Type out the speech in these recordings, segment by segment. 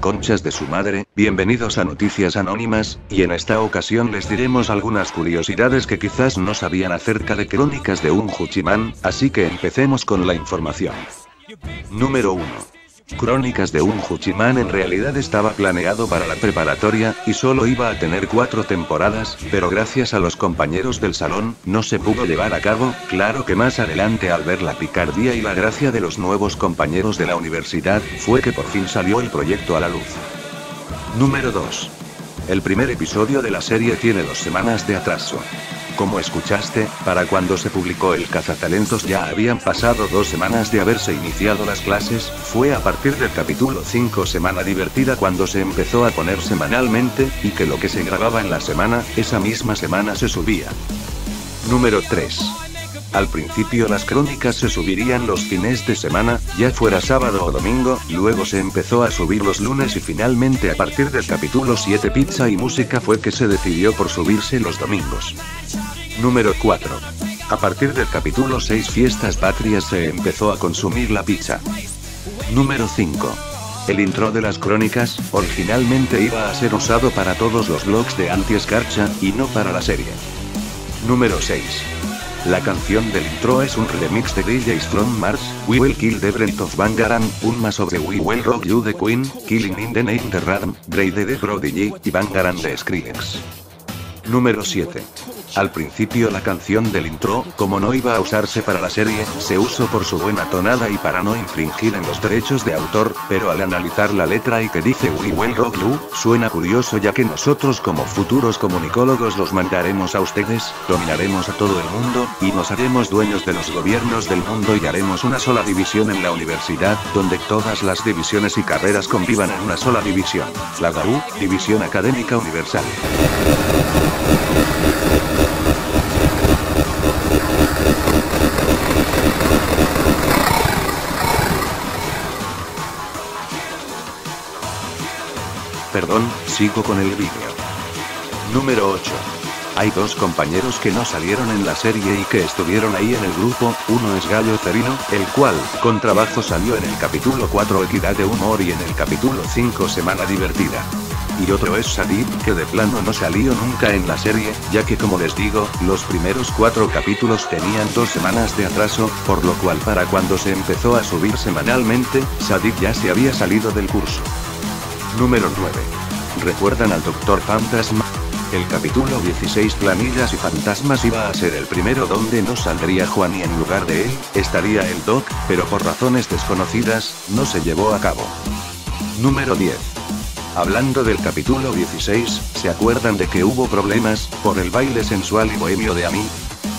conchas de su madre, bienvenidos a Noticias Anónimas, y en esta ocasión les diremos algunas curiosidades que quizás no sabían acerca de crónicas de un Juchimán, así que empecemos con la información. Número 1. Crónicas de un Juchimán en realidad estaba planeado para la preparatoria, y solo iba a tener cuatro temporadas, pero gracias a los compañeros del salón, no se pudo llevar a cabo, claro que más adelante al ver la picardía y la gracia de los nuevos compañeros de la universidad, fue que por fin salió el proyecto a la luz. Número 2. El primer episodio de la serie tiene dos semanas de atraso. Como escuchaste, para cuando se publicó el Cazatalentos ya habían pasado dos semanas de haberse iniciado las clases, fue a partir del capítulo 5 Semana Divertida cuando se empezó a poner semanalmente, y que lo que se grababa en la semana, esa misma semana se subía. Número 3. Al principio las crónicas se subirían los fines de semana, ya fuera sábado o domingo, luego se empezó a subir los lunes y finalmente a partir del capítulo 7 Pizza y Música fue que se decidió por subirse los domingos. Número 4. A partir del capítulo 6 Fiestas Patrias se empezó a consumir la pizza. Número 5. El intro de las crónicas, originalmente iba a ser usado para todos los blogs de Anti-Escarcha, y no para la serie. Número 6. La canción del intro es un remix de DJ From Mars, We Will Kill the Brent of Bangaran, un más sobre We Will Rock You the Queen, Killing in the Name the Radam, Grey de The Prodigy, y Bangaran de Skrillex. Número 7. Al principio la canción del intro, como no iba a usarse para la serie, se usó por su buena tonada y para no infringir en los derechos de autor, pero al analizar la letra y que dice We Will Rock You, suena curioso ya que nosotros como futuros comunicólogos los mandaremos a ustedes, dominaremos a todo el mundo, y nos haremos dueños de los gobiernos del mundo y haremos una sola división en la universidad, donde todas las divisiones y carreras convivan en una sola división. La GAU, División Académica Universal. Perdón, sigo con el vídeo. Número 8. Hay dos compañeros que no salieron en la serie y que estuvieron ahí en el grupo, uno es Gallo Cerino, el cual, con trabajo salió en el capítulo 4 Equidad de Humor y en el capítulo 5 Semana Divertida. Y otro es Sadid, que de plano no salió nunca en la serie, ya que como les digo, los primeros cuatro capítulos tenían dos semanas de atraso, por lo cual para cuando se empezó a subir semanalmente, Sadid ya se había salido del curso. Número 9. ¿Recuerdan al Doctor Fantasma? El capítulo 16 Planillas y Fantasmas iba a ser el primero donde no saldría Juan y en lugar de él, estaría el Doc, pero por razones desconocidas, no se llevó a cabo. Número 10. Hablando del capítulo 16, ¿se acuerdan de que hubo problemas, por el baile sensual y bohemio de Ami?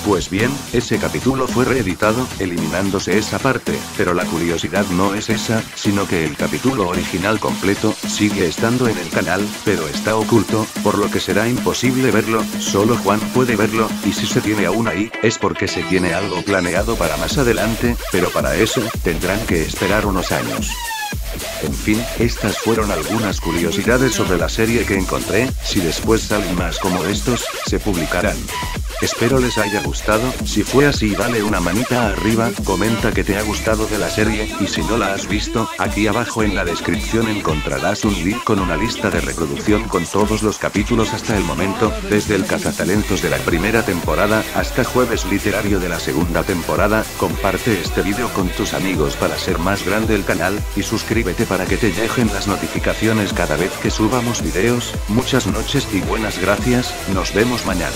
Pues bien, ese capítulo fue reeditado, eliminándose esa parte, pero la curiosidad no es esa, sino que el capítulo original completo, sigue estando en el canal, pero está oculto, por lo que será imposible verlo, solo Juan puede verlo, y si se tiene aún ahí, es porque se tiene algo planeado para más adelante, pero para eso, tendrán que esperar unos años. En fin, estas fueron algunas curiosidades sobre la serie que encontré, si después salen más como estos, se publicarán. Espero les haya gustado, si fue así dale una manita arriba, comenta que te ha gustado de la serie, y si no la has visto, aquí abajo en la descripción encontrarás un link con una lista de reproducción con todos los capítulos hasta el momento, desde el cazatalentos de la primera temporada, hasta jueves literario de la segunda temporada, comparte este vídeo con tus amigos para ser más grande el canal, y suscríbete para que te lleguen las notificaciones cada vez que subamos videos, muchas noches y buenas gracias, nos vemos mañana.